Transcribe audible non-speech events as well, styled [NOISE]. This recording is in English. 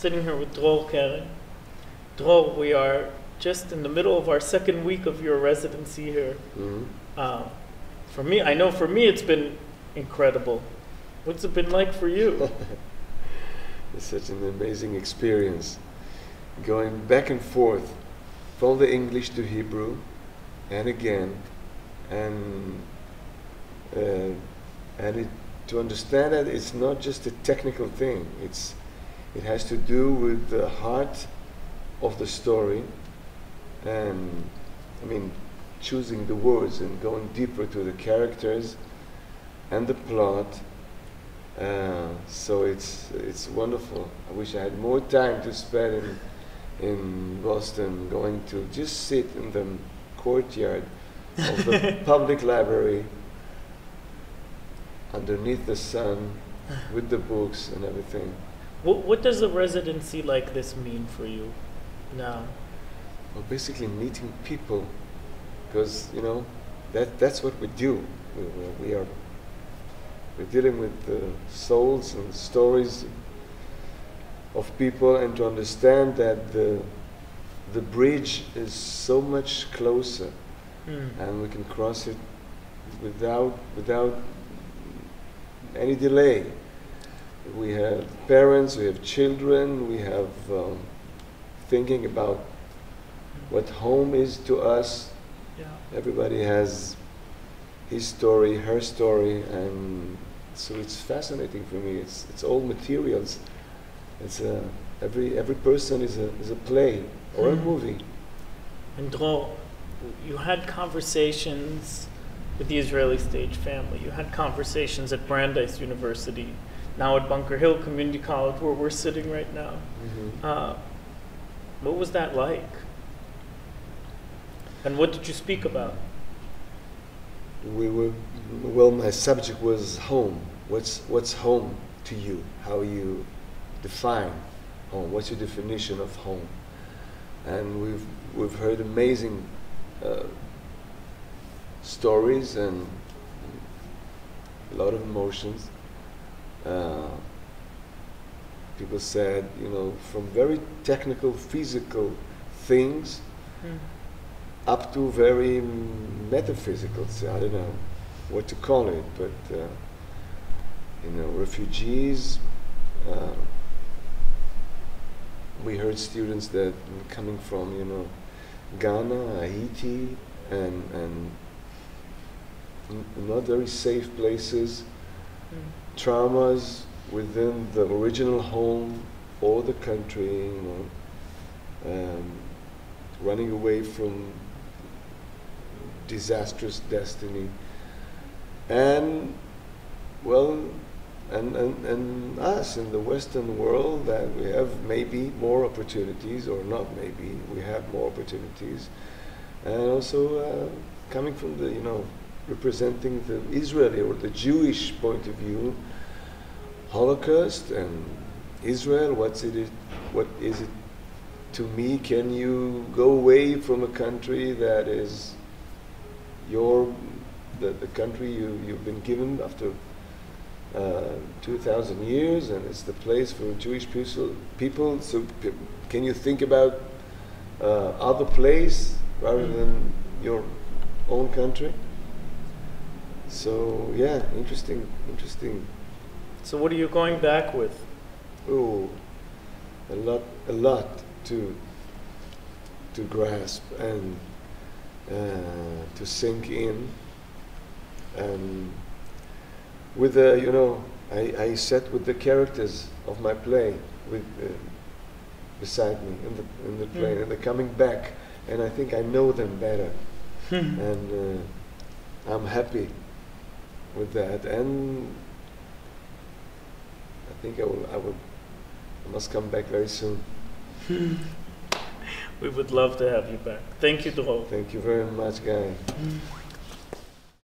sitting here with Dror Keren. Dror, we are just in the middle of our second week of your residency here. Mhm. Uh, for me, I know for me it's been incredible. What's it been like for you? [LAUGHS] It's such an amazing experience. Going back and forth from the English to Hebrew and again, and uh, and it, to understand that it's not just a technical thing. It's it has to do with the heart of the story, and I mean, choosing the words and going deeper to the characters and the plot. Uh, so it's it's wonderful. I wish I had more time to spend in in Boston, going to just sit in the courtyard of the [LAUGHS] public library underneath the sun with the books and everything. What, what does a residency like this mean for you now? Well, basically meeting people, because you know that that's what we do. We, we- are we're dealing with the souls and stories of people, and to understand that the the bridge is so much closer, Hmm. and we can cross it without without any delay. We have parents, we have children, we have um, thinking about what home is to us. Yeah. Everybody has his story, her story, and so it's fascinating for me. It's it's all materials. It's a every every person is a is a play or a Hmm. movie. And Dror, you had conversations with the Israeli stage family. You had conversations at Brandeis University, now at Bunker Hill Community College, where we're sitting right now. Uh, what was that like? And what did you speak about? We were well. My subject was home. What's what's home to you? How you define home? What's your definition of home? And we've we've heard amazing uh, stories and a lot of emotions. Uh, people said, you know, from very technical, physical things up to very metaphysical. I don't know what to call it, but uh, you know, refugees. Uh, we heard students that coming from you know Ghana, Haiti, and and not very safe places, traumas within the original home or the country, you know, um, running away from disastrous destiny, and well, and, and, and us in the Western world that we have maybe more opportunities, or not maybe, we have more opportunities, and also uh, coming from the, you know, representing the Israeli or the Jewish point of view, Holocaust and Israel, what's it, what is it to me? Can you go away from a country that is your, the, the country you, you've been given after uh, 2,000 years, and it's the place for Jewish people. people so can you think about uh, other place rather than your own country? So yeah, interesting, interesting. So, what are you going back with? Oh, a lot, a lot to to grasp and uh, to sink in. And with the, you know, I, I sat with the characters of my play with uh, beside me in the in the plane, Mm. and they're coming back, and I think I know them better, and uh, I'm happy with that, and I think I will I will I must come back very soon. [LAUGHS] we would love to have you back. Thank you, Dror. Thank you very much, Guy. Mm.